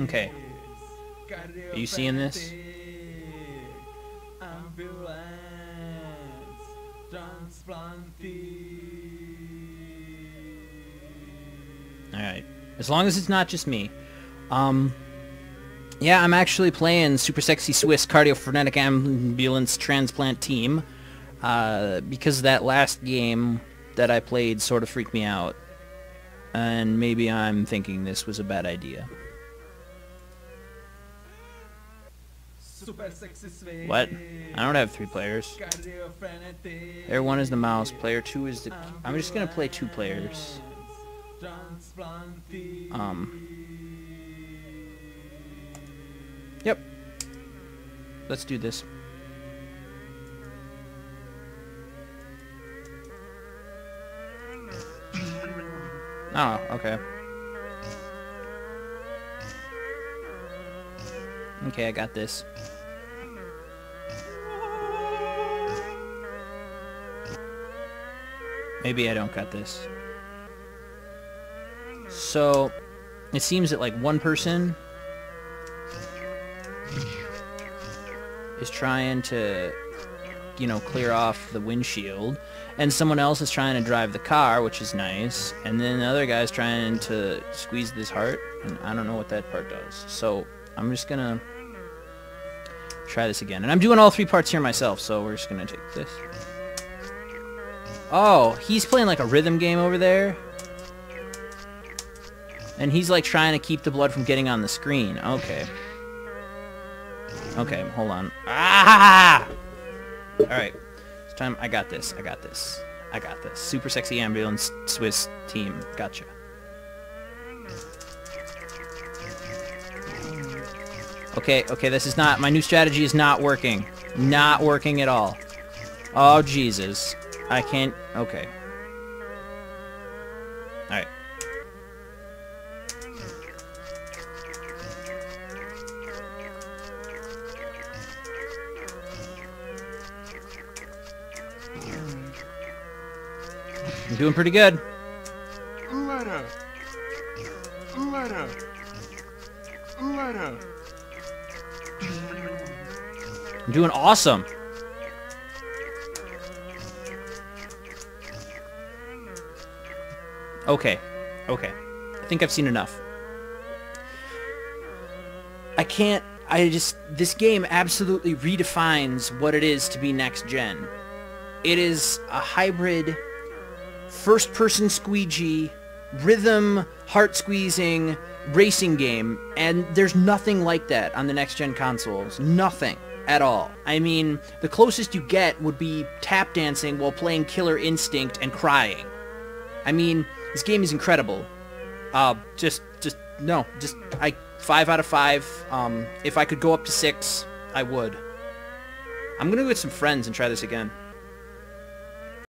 Okay. Are you seeing this? Alright. As long as it's not just me. Um, yeah, I'm actually playing Super Sexy Swiss Cardio Frenetic Ambulance Transplant Team. Uh, because that last game that I played sort of freaked me out. And maybe I'm thinking this was a bad idea. What? I don't have three players. Player one is the mouse. Player two is the... I'm just gonna play two players. Um... Yep. Let's do this. Oh, okay. Okay, I got this. Maybe I don't got this. So, it seems that like one person is trying to, you know, clear off the windshield, and someone else is trying to drive the car, which is nice, and then the other guy's trying to squeeze this heart, and I don't know what that part does. So, I'm just gonna try this again. And I'm doing all three parts here myself, so we're just gonna take this. Oh, he's playing like a rhythm game over there. And he's like trying to keep the blood from getting on the screen. Okay. Okay, hold on. Ah! Alright. It's time. I got this. I got this. I got this. Super sexy ambulance Swiss team. Gotcha. Okay, okay, this is not, my new strategy is not working. Not working at all. Oh, Jesus. I can't... Okay. Alright. I'm doing pretty good. Letter. Letter. Letter. I'm doing awesome. Okay. Okay. I think I've seen enough. I can't... I just... This game absolutely redefines what it is to be next gen. It is a hybrid first-person squeegee, rhythm, heart-squeezing, racing game, and there's nothing like that on the next-gen consoles. Nothing at all. I mean, the closest you get would be tap dancing while playing Killer Instinct and crying. I mean, this game is incredible. Uh, just, just, no, just, I, five out of five. Um, if I could go up to six, I would. I'm gonna go get some friends and try this again.